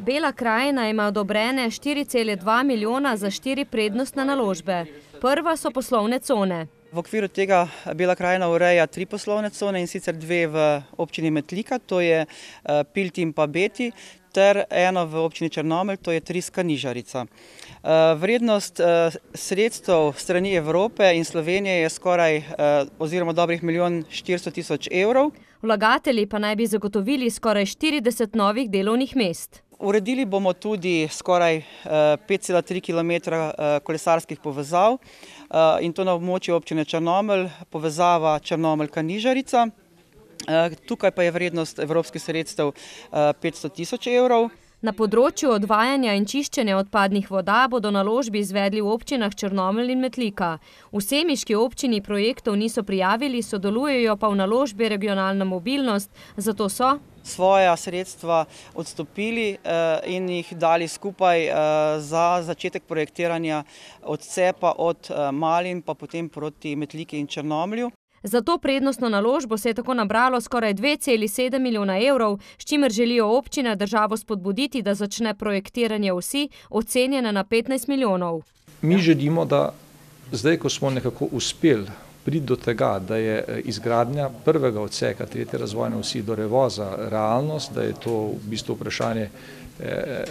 Bela krajina ima odobrene 4,2 milijona za štiri prednostne naložbe. Prva so poslovne cone. V okviru tega Bela krajina ureja tri poslovne cone in sicer dve v občini Metlika, to je Pilti in pa Beti, ter eno v občini Črnomelj, to je Triska Nižarica. Vrednost sredstev strani Evrope in Slovenije je skoraj oziroma dobrih milijon štiristo tisoč evrov. Vlagatelji pa naj bi zagotovili skoraj štirideset novih delovnih mest. Uredili bomo tudi skoraj pet cela tri kilometra kolesarskih povezav, in to na območju občine Črnomelj, povezava Črnomelj-Kanižarica. Tukaj pa je vrednost evropskih sredstev petsto tisoč evrov. Na področju odvajanja in čiščenja odpadnih voda bodo naložbe izvedli v občinah Črnomelj in Metlika. V semiški občini projektov niso prijavili, sodelujejo pa v naložbi Regionalna mobilnost, zato so svoja sredstva odstopili in jih dali skupaj za začetek projektiranja odcepa od Malin pa potem proti Metliki in Črnomlju. Za to prednostno naložbo se je tako nabralo skoraj dve celi sedem milijona evrov, s čimer želijo občine državo spodbuditi, da začne projektiranje vasi, ocenjene na petnajst milijonov. Mi želimo, da zdaj, ko smo nekako uspeli priti do tega, da je izgradnja prvega odseka tretje razvojne osi do Revoza realnost, da je to v bistvu vprašanje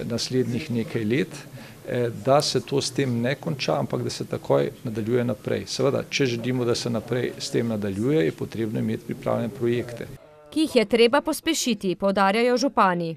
naslednjih nekaj let, da se to s tem ne konča, ampak da se takoj nadaljuje naprej. Seveda, če želimo, da se naprej s tem nadaljuje, je potrebno imeti pripravljene projekte. Ki jih je treba pospešiti, poudarjajo župani.